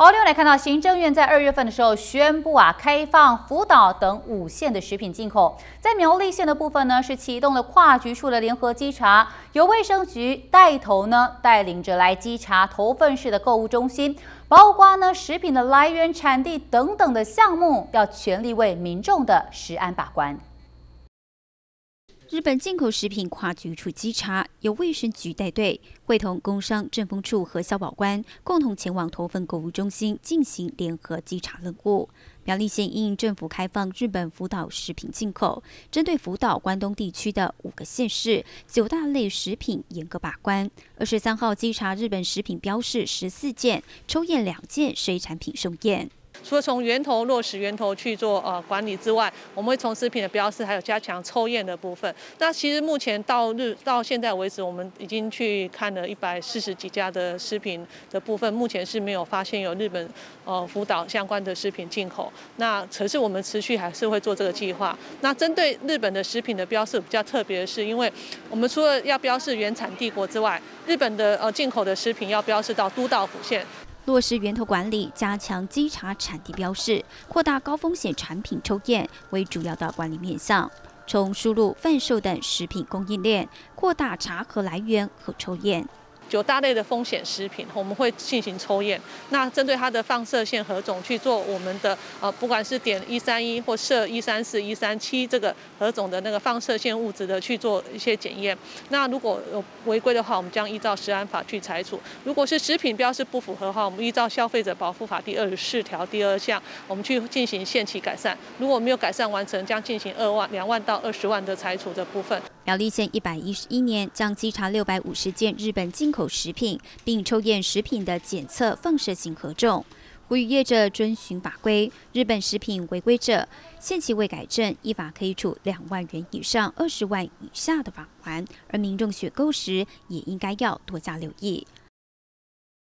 好，另外来看到行政院在二月份的时候宣布啊，开放福岛等五县的食品进口。在苗栗县的部分呢，是启动了跨局处的联合稽查，由卫生局带头呢，带领着来稽查投份式的购物中心，包括呢食品的来源、产地等等的项目，要全力为民众的食安把关。日本进口食品跨局处稽查，由卫生局带队，会同工商政风处和消保官共同前往头份购物中心进行联合稽查任务。苗栗县应政府开放日本福岛食品进口，针对福岛关东地区的五个县市九大类食品严格把关。二十三号稽查日本食品标示十四件，抽验两件水产品送验。除了从源头落实源头去做呃管理之外，我们会从食品的标示，还有加强抽验的部分。那其实目前到日到现在为止，我们已经去看了一百四十几家的食品的部分，目前是没有发现有日本呃福岛相关的食品进口。那可是我们持续还是会做这个计划。那针对日本的食品的标示比较特别的是，因为我们除了要标示原产地国之外，日本的呃进口的食品要标示到都道府县。落实源头管理，加强稽查产地标识，扩大高风险产品抽验为主要的管理面向，从输入、贩售等食品供应链，扩大查核来源和抽验。九大类的风险食品，我们会进行抽验。那针对它的放射线核种去做我们的呃，不管是点一三一或设一三四、一三七这个核种的那个放射线物质的去做一些检验。那如果有违规的话，我们将依照食安法去裁处。如果是食品标示不符合的话，我们依照消费者保护法第二十四条第二项，我们去进行限期改善。如果没有改善完成，将进行二万、两万到二十万的裁处的部分。苗栗县一百一十一年将稽查六百五十件日本进口口食品，并抽验食品的检测放射性合重，呼吁业者遵循法规。日本食品违规者，限期未改正，依法可以处两万元以上二十万以下的罚款。而民众选购时，也应该要多加留意。